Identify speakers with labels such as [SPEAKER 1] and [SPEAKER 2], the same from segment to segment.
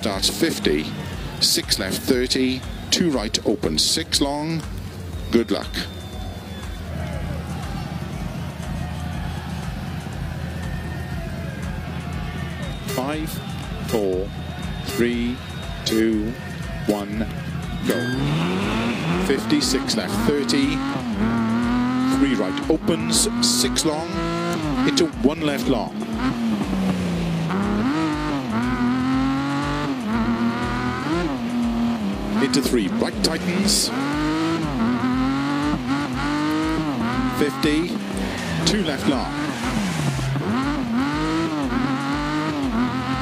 [SPEAKER 1] Starts 50, 6 left 30, 2 right open 6 long. Good luck. Five, four, three, two, one, go. 56 left 30, 3 right opens, 6 long, into 1 left long. Into 3 right tightens. 50, 2 left long.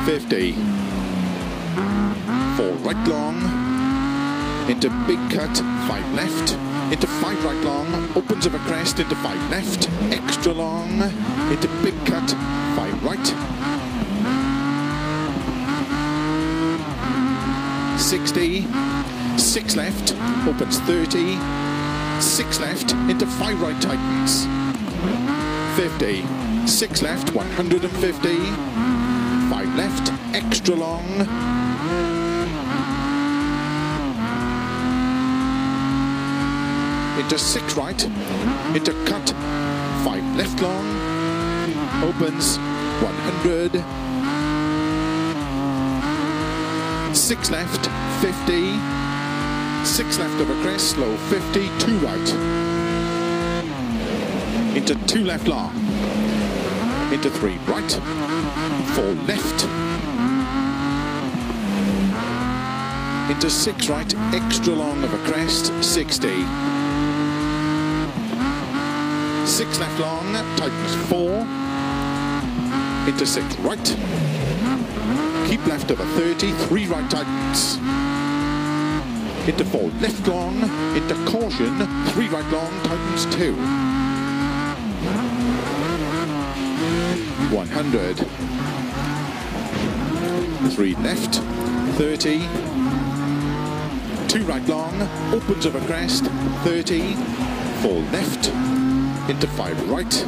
[SPEAKER 1] 50, 4 right long, into big cut, 5 left, into 5 right long, opens of a crest, into 5 left, extra long, into big cut, 5 right, 60, 6 left, opens 30, 6 left, into 5 right tightens, 50, 6 left, 150, 5 left, extra long, into 6 right, into cut, 5 left long, opens 100, 6 left, 50, 6 left of a crest, slow 50, 2 right, into 2 left long, into 3 right, 4 left, into 6 right, extra long of a crest, 60, 6 left long, tightens 4, into 6 right, keep left of a 30, 3 right tightens, into 4 left long, into caution, 3 right long, tightens 2. 100, 3 left, 30, 2 right long, opens of a crest, 30, 4 left, into 5 right,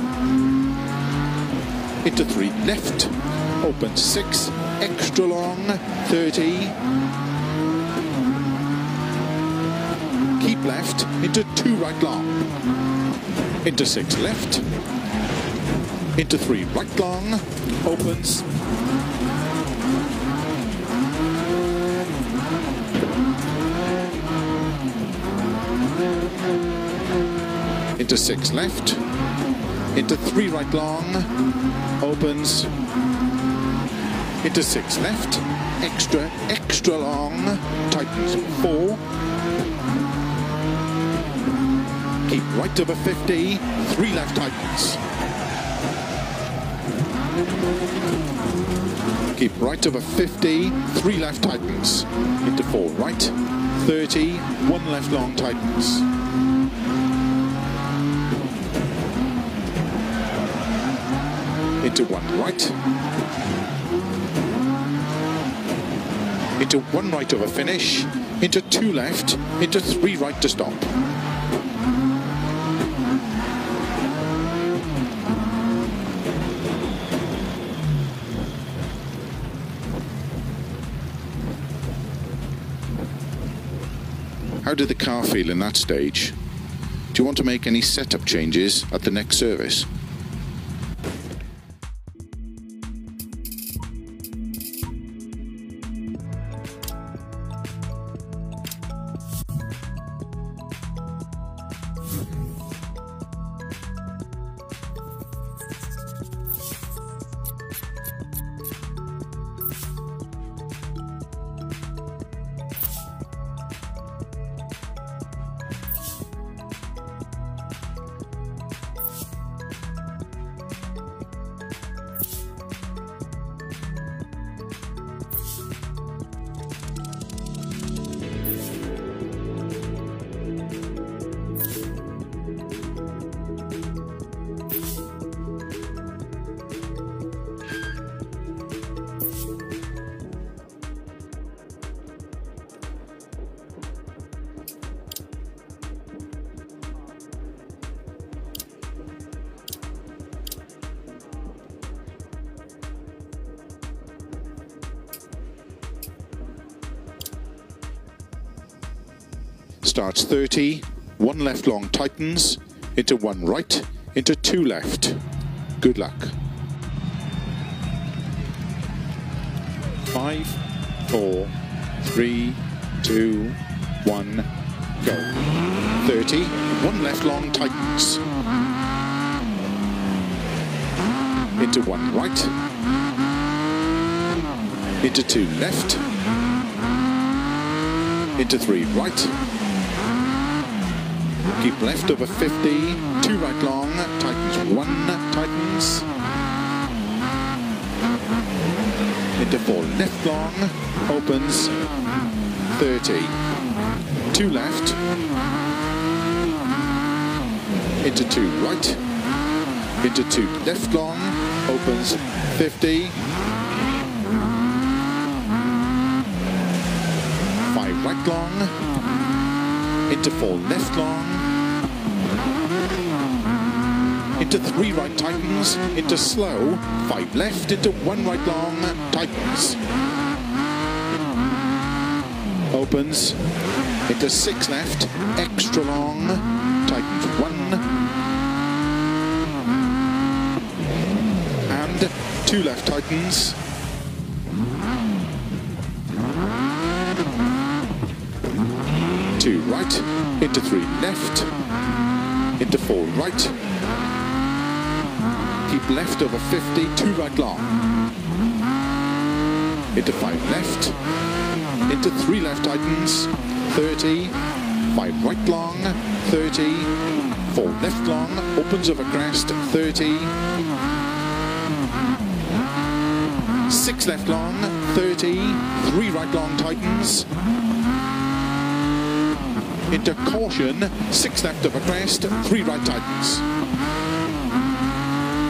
[SPEAKER 1] into 3 left, open 6, extra long, 30, keep left, into 2 right long, into 6 left, into 3 right long, opens, into 6 left, into 3 right long, opens, into 6 left, extra, extra long, tightens 4, keep right over 50, 3 left tightens. Keep right over 50, 3 left tightens, into 4 right, 30, 1 left long tightens. into one right, into one right over finish, into two left, into three right to stop. How did the car feel in that stage? Do you want to make any setup changes at the next service? Starts 30, one left long tightens, into one right, into two left. Good luck. Five, four, three, two, one, go. 30, one left long tightens. Into one right, into two left, into three right, keep left over 50, two right long, tightens one, tightens, into four. Left long, opens, 30, two left, into two right, into two left long, opens, 50, five right long, into four left long, into three right tightens, into slow, five left, into one right long, tightens. Opens, into six left, extra long, tightens one, and two left tightens. two right, into three left, into four right, keep left over 50, two right long, into five left, into three left tightens, 30, five right long, 30, four left long, opens over crest, 30, six left long, 30, three right long tightens, into caution, six left of a crest, three right tightens.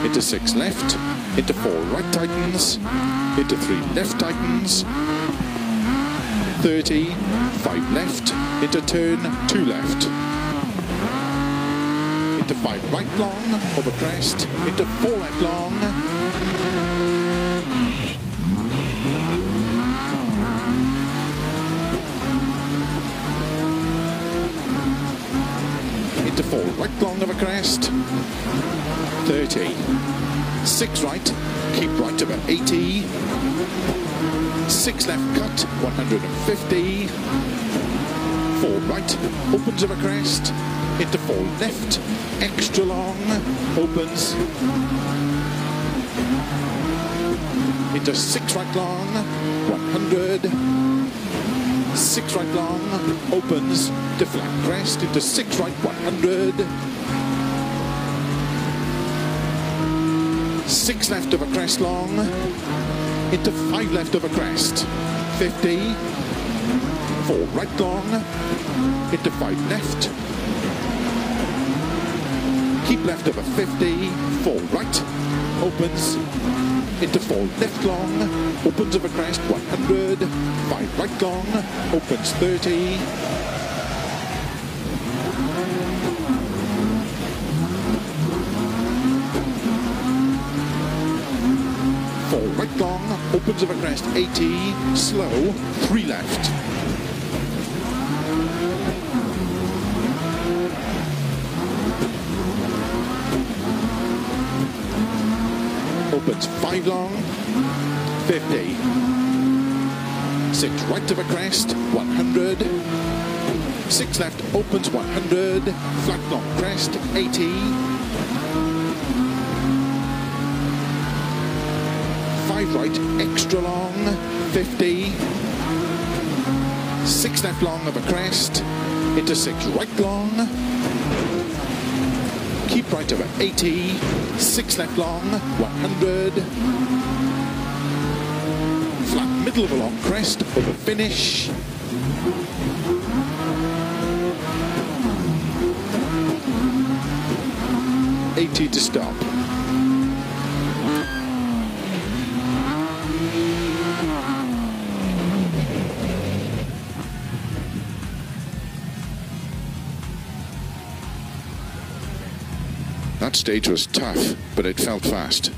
[SPEAKER 1] Into six left, into four right tightens, into three left tightens, 30, five left, into turn, two left. Into five right long, over crest, into four left long, into four right long over crest, 30. Six right, keep right about 80. Six left cut, 150. Four right, opens of a crest, into four left, extra long, opens. Into six right long, 100 six right long, opens to flat crest into six right 100. Six left of a crest long, into five left of a crest, 50. Four right long, into five left. Keep left of a 50, four right, opens, into four left long, opens of a crest 100, five right long, opens 30. Four right long, opens of a crest 80, slow, three left. opens five long, 50. Six right of a crest, 100. Six left opens 100. Flat long crest, 80. Five right extra long, 50. Six left long of a crest, into six right long, keep right over 80, six left long, 100. Flat middle of a long crest, over finish. Eighty to stop. That stage was tough, but it felt fast.